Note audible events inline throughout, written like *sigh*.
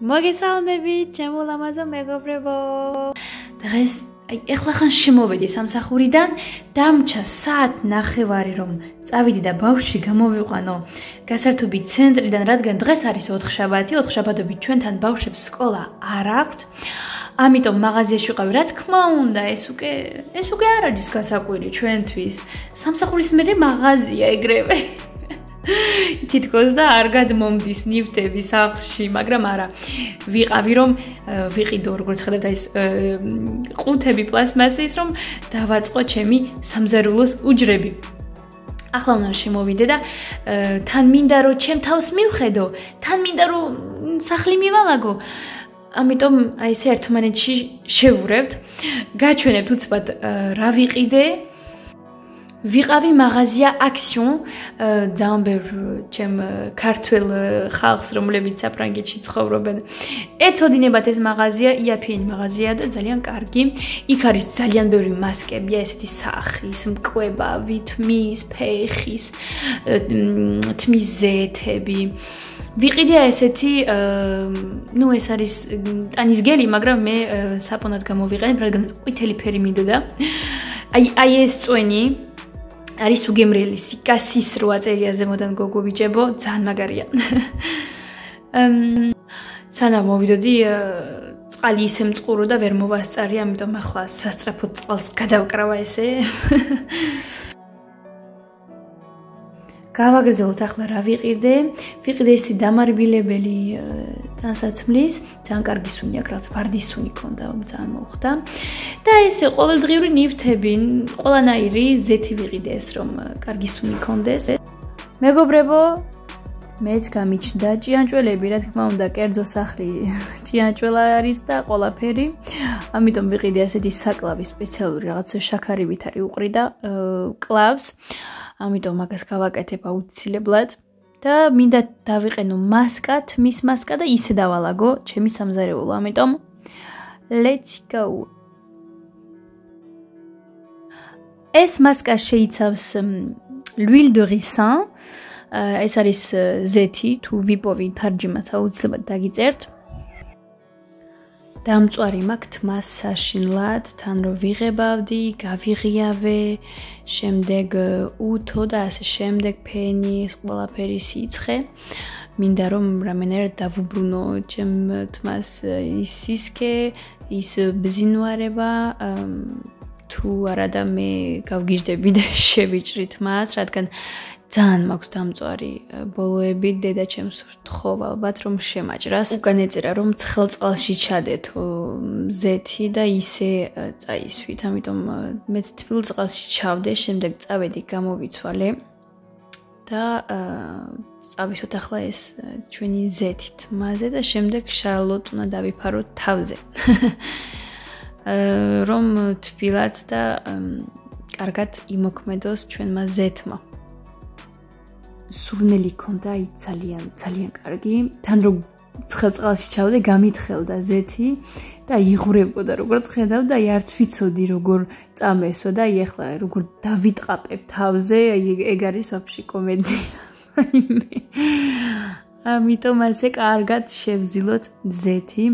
მოგესალმები, ჩემო ლამაზო მეგობრებო. დღეს აი ეხლა ხან შემოვედი სამსახურიდან, დამჩა საათ ნახევარი რომ წავიდი და ბავშვი გამოვიყვანო გასართობი ცენტრიდან, რადგან დღეს არის 4 შაბათი, 4 შაბათობით ჩვენთან ბავშვებს სკოლა არ აქვთ. ამიტომ მაღაზიაში ვიყავი, რა თქმა უნდა, ეს უკვე ეს უკვე არ არის გასაკვირი ჩვენთვის. სამსახურის მერე მაღაზია ეგრევე. თითქოს და არ გადმომდის ნივთები სახლში, მაგრამ არა. ვიყავი რომ ვიყიდო როგორც ხედავთ ეს ყუთები პლასმასის რომ დავაწყო ჩემი სამზარულოს უჯრები. ახლა უნდა შემოვიდე და თან მინდა რომ ჩემ თავს მივხედო, თან მინდა რომ სახლი მივალაგო. ამიტომ აი ეს ერთმანეთში შევურევთ. გაჩვენებთ უცბად რა ვიყიდე, ვიყავი მაღაზია აქსიონ ძალიან ბევრ ჩემ ქართულ ხალხს რომლებიც საფრანგეთში ცხოვრობენ. ეცოდინებათ ეს მაღაზია იაფიენი მაღაზია და ძალიან კარგი. იქ არის ძალიან ბევრი მასკები ესეთი სახის მკვებავი თმის ფეხის თმის ზეთები. ვიყიდე ესეთი ნუ ეს არის ტანის გელი მაგრამ მე საპონად გამოვიყენებ რადგან ყვითელი ფერი მინდოდა. აი აი ეს წვენი არის უგემრიელი სიკასის როა წერია ზემოდან გოგო ბიჭებო ძალიან მაგარია *laughs* ამ სანა მოვიდოდი წყალი ისე მწყურო და ვერ მოვასწარი ამიტომ ახლა სასწრაფო წყალს გადავკრავა ესე *laughs* გავაგრძელოთ ახლა რა ვიყიდე. ვიყიდე ისეთი დამარბილებელი დასაცმლის, ძალიან კარგი სუნი აქვს, რაც ვარდის სუნი ქონდა, ძალიან მოხდა. და ესე ყოველდღიური ნივთები, ყველანაირი ზეთი ვიყიდე ეს რომ კარგი სუნი ქონდეს. მეგობრებო, მეც გამიჩნდა ჭიანჭველები, რა თქმა უნდა, კერძო სახლი *laughs* ჭიანჭველა არის და ყველაფერი. ამიტომ ვიყიდე ასეთი საკლავი სპეციალური რაღაცა შაქარივით არის უყრიდა კლავს. ამიტომ მაგას გავაკეთებ აუცილებლად და მინდა დავიყენო მასკა, თმის მასკა და ისე დავალაგო ჩემი სამზარეულო. ამიტომ let's go. ეს მასკა შეიცავს l'huile de ricin. ეს არის ზეთი, თუ ვიპოვი თარჯიმას აუცილებლად დაგიწერთ. დამწვარი მაქვს თმას საშინლად, თან რო ვიღებავდი, გავიღიავე, შემდეგ უთო და ასე შემდეგ ფენი, ყველაფერი სიცხე. მინდა რომ რამენერ დავუბრუნო ჩემ თმას ის სისქე, ის ბზინვარება, თუ არა და მე გავგიჟდები და *laughs* შევიჭრით მას, რადგან ძალიან მაქვს დამწვარი ბოლოები დედა ჩემს ვთხოვ ალბათ რომ შემაჭრას. უკან ეწერა რომ ცხელ წყალში ჩადეთო ზეთი და ისე წაისვით. ამიტომ მეც თბილ წყალში ჩავდე შემდეგ წავედი გამოვიცვალე და წავისოთ ახლა ეს ჩვენი ზეთით მასე და შემდეგ შარლოტ უნდა დავიფარო თავზე. *laughs* რომ თბილად და კარგად იმოქმედოს ჩვენმა ზეთმა სურნელი ქონდა აი ძალიან ძალიან კარგი. თან რომ ცხელწყალში ჩავდე გამითხელდა ზეთი და იღურებოდა როგორც ხედავ და აი არც ვიცოდი როგორ წამესვა და აი ახლა როგორ დავიტყაპებ თავზე აი ეგ არის ვაფშე კომედია. *laughs* ამიტომ ასე კარგად შევზილოთ ზეთი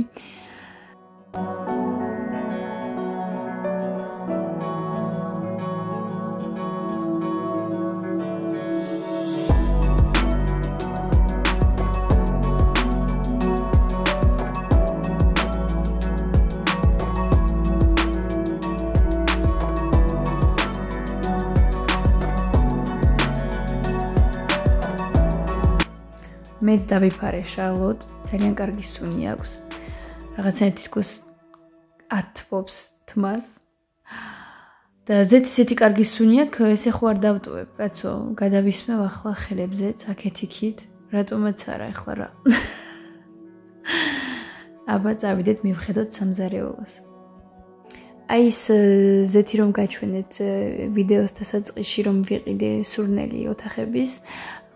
მეც დავიფარე შარლოტ, ძალიან კარგი სუნი აქვს. რაღაცა თითქოს ათბობს თმას. და ზეთი ზეთი კარგი სუნი აქვს, ესე ხო არ დავტოვებ, კაცო, გადავისმევ ახლა ხელებზე, აქეთ-იქით, რატომაც არა ახლა რა. აბა წავიდეთ მივხედოთ სამზარეულოს. აი ეს ზეთი რომ გაჩვენეთ ვიდეოს დასაწყისში რომ ვიყიდე სურნელი ოთახების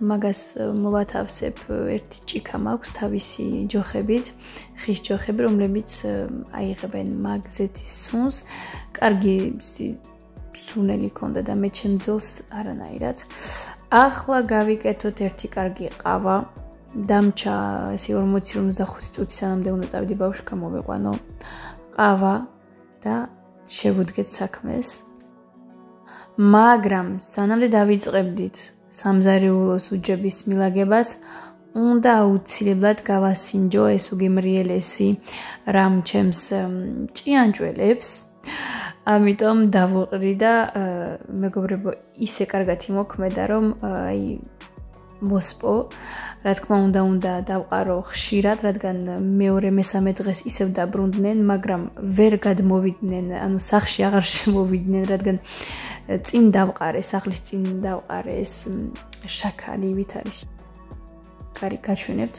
მაგას მოვათავსებ ერთი ჭიქა მაქვს თავისი ჯოხებით, ხის ჯოხები, რომლებიც აიღებენ მაგზეთის სუნს. კარგი სუნელი ქონდა და მე ჩემ ძილს არანაირად. ახლა გავიკეთოთ ერთი კარგი ყავა. დამჩა ესე 40-55 წუთი სანამდე უნდა წავიდი ბავშვი გამოვიყვანო ყავა და შევუდგეთ საქმეს. მაგრამ სანამდე დავიწყებდით სამზარეულოს უჯების მილაგებას უნდა აუცილებლად გავასინჯო ეს უგემრიელესი რამ ჩემს ჭიანჭველებს. ამიტომ დავუყრი და მეგობრებო ისე კარგად იმოქმედა რომ აი მოსპო რა თქმა უნდა უნდა დავყარო ხშირად რადგან მეორე მესამე დღეს ისევ დაბრუნდნენ მაგრამ ვერ გადმოვიდნენ ანუ სახში აღარ *laughs* შემოვიდნენ რადგან წინ დავყარე სახლის წინ დავყარე ეს შაქარი ვით არის კარი გაჩვენებთ.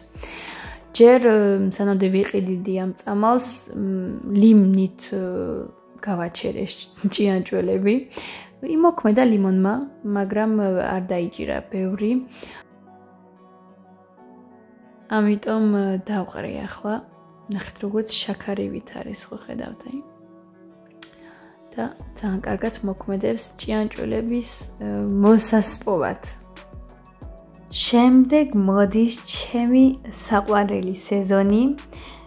ჯერ სანამდე ვიყიდიდი ამ წამალს ლიმნით გავაჩერე ჭიანჭველები. იმოქმედა ლიმონმა მაგრამ არ დაიჭირა ბევრი ამიტომ დავყრე ახლა. ნახეთ როგორც შაქარივით არის ხო ხედავთ აი და ძალიან კარგად მოქმედებს ჭიანჭველების მოსასპობად შემდეგ მოდის ჩემი საყვარელი სეზონი.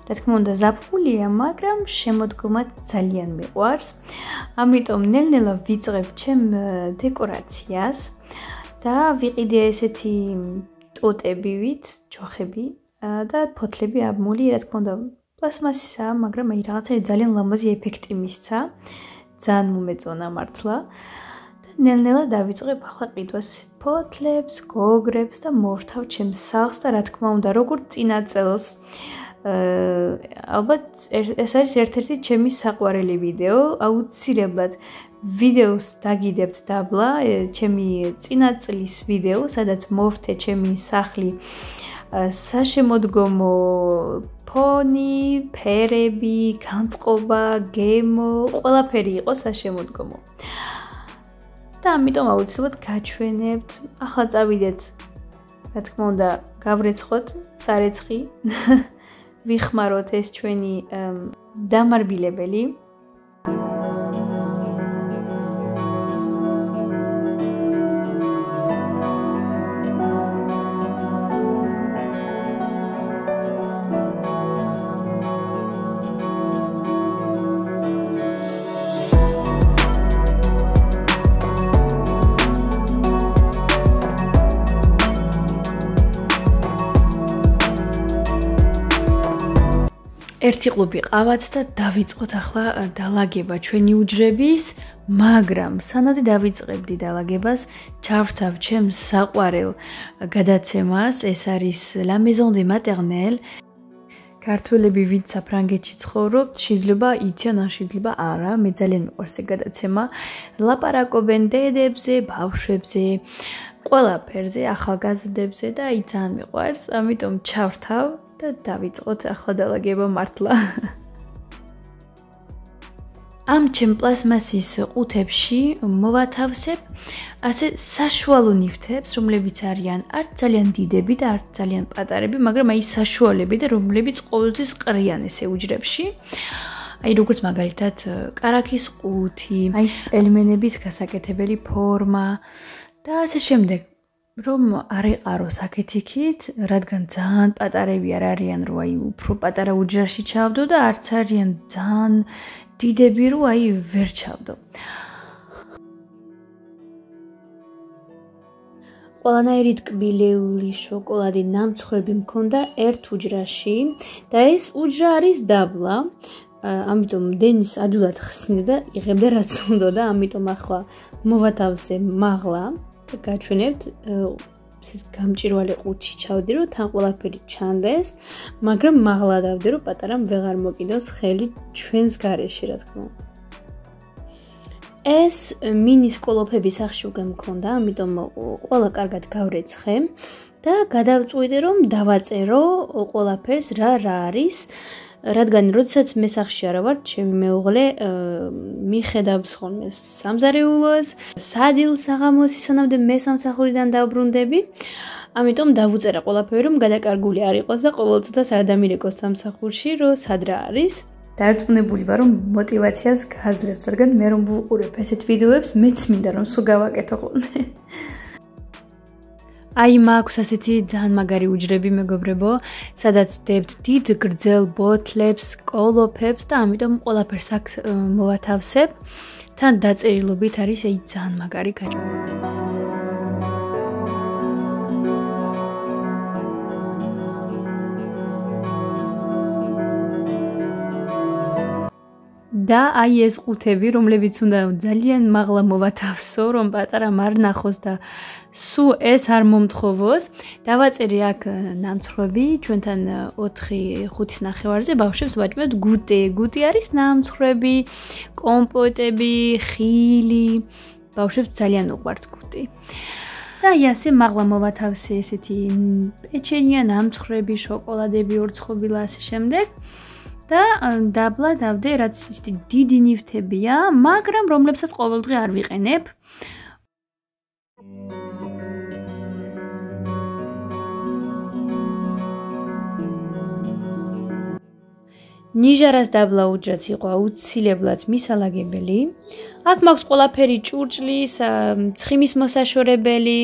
რა თქმა უნდა ზაფხულია მაგრამ შემოდგომად ძალიან მიყვარს. ამიტომ ნელ-ნელა ვიწყებ ჩემ დეკორაციას და ვიყიდე ესეთი ტოტებივით, ჯოხები და ფოთლები აბმული, რა თქმა უნდა, პლასმასისა, მაგრამ აი რაღაცა ძალიან ლამაზი ეფექტი მისცა. ძალიან მომეწონა მართლა. და ნელ-ნელა დავიწყებ ახლა ყიდვას ფოთლებს, გოგრებს და მორთავ ჩემს სახლს და რა თქმა უნდა, როგორ წინა წელს აა ალბათ ეს არის ერთ-ერთი ჩემი საყვარელი ვიდეო, აუცილებლად ვიდეოს დაგიდებთ დაბლა, ჩემი წინაწლის ვიდეო, სადაც მოვთე ჩემი სახლი საშემოდგომო ფონი, ფერები, განწყობა, გემო, ყველაფერი იყო საშემოდგომო. და ამიტომ აუცილებლად გაჩვენებთ. ახლა წავიდეთ. რა თქმა უნდა, გავრეცხოთ სარეცხი. *laughs* ვიხმაროთ ეს ჩვენი დამარბილებელი. ერთი კლუბი ყავაც და დავიწყოთ ახლა დალაგება ჩვენი უჯრების, მაგრამ სანამ დავიწყებდი დალაგებას, ჩავრთავ ჩემს საყვარელ გადაცემას, ეს არის La Maison des Maternelles. ქართველები ვინც საფრანგეთში ცხოვრობთ, შეიძლება იციან, ან შეიძლება არა, მე ძალიან მიყვარს ეს გადაცემა. ლაპარაკობენ დედებზე, ბავშვებზე, ყველაფერზე, ახალგაზრდებზე და ძალიან მიყვარს, ამიტომ ჩავრთავ და დავიწყოთ ახლა დალაგება მართლა. *laughs* ამ ჩემ პლასმასის ყუთებში მოვათავსებ ასე საშუალო ნივთებს, რომლებიც არიან არც ძალიან დიდები და არც ძალიან პატარები, მაგრამ აი საშუალები და რომლებიც ყოველთვის ყრიან ესე უჯრებში. აი როგორც მაგალითად караქის ყუთი, აი პელმენების გასაკეთებელი ფორმა და ასე შემდეგ. რომ არ ეყარო საკეთიქით, რადგან ძალიან პატარები არ არიან, რომ აი უფრო პატარა უჯრაში ჩავდო და არც არიან ძალიან დიდები, რომ აი ვერ ჩავდო. ყველანაირი ტკბილეული შოკოლადი ნამცხრები მქონდა ერთ უჯრაში და ეს უჯრა არის დაბლა. ამიტომ დენის ადულად ხსნიდა და იღებდა რაც უნდა და ამიტომ ახლა მოვათავსე მაღლა გაჩვენებთ ეს გამჭირვალე ყუთში ჩავდი რომ თან ყველაფერი ჩანდეს მაგრამ მაღლა დავდი რომ პატარამ ვეღარ მოკიდოს ხელი ჩვენს გარეში რა თქმა უნდა. ეს მინის კოლოფები სახში უკვე მქონდა ამიტომ ყველა კარგად გავრეცხე და გადავწყვიტე რომ დავაწერო ყველაფერს რა რა არის რადგან როდესაც მე სახში არა ვარ, ჩემი მეუღლე მიხედავს ხოლმე სამზარეულოს, სადილ საღამოს სანამდე მე სამსახურიდან დაბრუნდები. ამიტომ დავუწერა ყველაფერი, რომ გადაკარგული არ იყოს და ყოველწუთას არ დამირეკოს სამსახურში, რომ სადრა არის. დარწმუნებული ვარ, რომ мотивაციას გააძლევთ, რადგან მე რომ ვუყურებ ესეთ ვიდეოებს, მეც მინდა რომ სულ გავაკეთო ხოლმე. აი მაქვს ასეთი ძალიან მაგარი უჯრები მეგობრებო, სადაც დებთ დიდ გრძელ ბოთლებს, კოლოფებს და ამიტომ ყველაფერს აქ მოვათავსებ. თან დაწერილობით არის აი ძალიან მაგარი გაჭირვება. და აი ეს ყუთები, რომლებიც უნდა ძალიან მაღლა მოვათავსო, რომ პატარა არ ნახოს და სუ ეს არ მომთხოვოს. დავაწერე აქ ნამცხრები, ჩვენთან 4-5-ის ნახევარზე ბავშვებს ვაჭმევთ გუტე. გუტი არის ნამცხრები, კომპოტები, ხილი. ბავშვებს ძალიან უყვართ გუტი. და აი ასე მაღლა მოვათავსე ესეთი პეჩენია, ნამცხრები, შოკოლადები, ორცხობილა ასე შემდეგ. და დაბლა დავდე, რაც ისეთი დიდი ნივთებია, მაგრამ რომლებსაც ყოველდღე არ ვიყენებ. ნიჟარას დაბლა უჯრაც იყო აუცილებლად მისალაგებელი. აქ მაქვს ყველაფერი ჭურჭლის, ცხიმის მოსაშორებელი,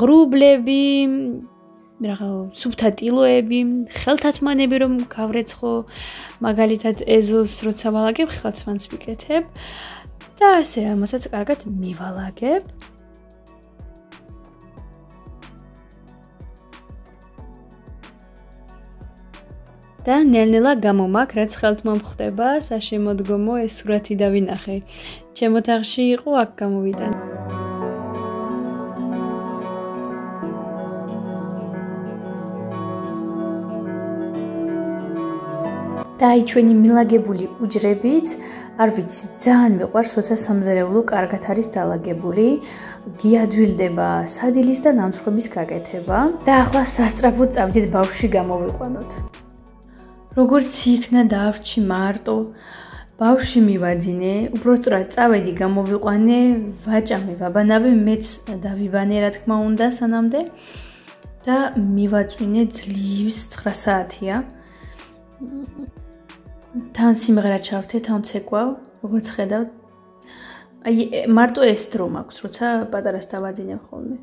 ღრუბლები, რაღა სუფთა ტილოები, ხელთათმანები რომ გავრეცხო, მაგალითად ეზოს როცა ვალაგებ, ხელთმანს ვიკეთებ და ასე ამასაც კარგად მივალაგებ. და ნელ-ნელა გამომაქ, რაც ხელთმამ ხდება, საშემოდგომო ეს სურათი დავინახე. ჩემო თაღში იყო, აქ გამოვიტანე. და აი ჩვენი მილაგებული უჯრებიც არ ვიცი ძალიან მიყვარს როცა სამზარეულო კარგად არის დალაგებული. გიადვილდება სადილის და ნამსხვრების გაკეთება. და ახლა სასწრაფოდ წავიდეთ ბავშვი გამოვიყვანოთ. როგორც იქნა დავრჩი მარტო ბავშვი მივაძინე უბრალოდ წავედი გამოვიყვანე ვაჭამე ბაბანავე მეც დავიბანე რა თქმა უნდა სანამდე. და მივაწვინე ძლივს 9 საათია თან სიმღერა ჩავთე, თან ცეკვავ, როგორც ხედავ. აი მარტო ეს დრო მაქვს, როცა პატარას დავაძინებ ხოლმე.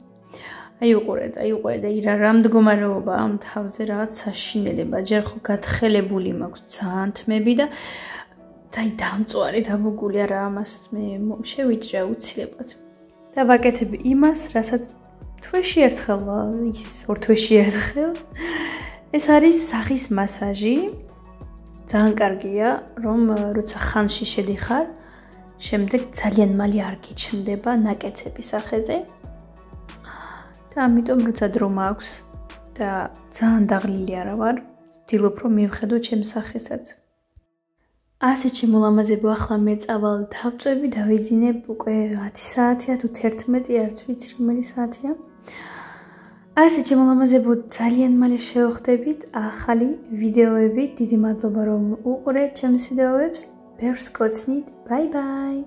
აი უყურეთ, აი უყურეთ, აი რა რამდგომარეობა ამ თავზე, რაღაც საშინელება, ჯერ ხო გათხელებული მაქვს ძალიან თმები და დაი დამწვარი დაბუგული არა ამას მე შევიჭრა უცილებლად. და ვაკეთებ იმას, რასაც თვეში ერთხელ, ის ორ თვეში ერთხელ. ეს არის სახის მასაჟი, ძალიან კარგია, რომ როცა ხანში შედიხარ, შემდეგ ძალიან მალე არ გიჩნდება ნაკეცების ახეზე. და ამიტომ როცა დრო მაქვს და ძალიან დაღლილი არა ვარ, ვცდილობ რომ მივხედო ჩემს სახესაც. ასე შემოლამაზებო ახლა მე წავალ დავწევი და ვიძინებ უკვე 10 საათია თუ 11 არც ვიცი რომელი საათია. ასე შემოლამაზებო ძალიან მალე შევხვდებით ახალი ვიდეოებით. დიდი მადლობა რომ უყურეთ ჩემს ვიდეოებს. ბევრს გოცნით. ბაი ბაი.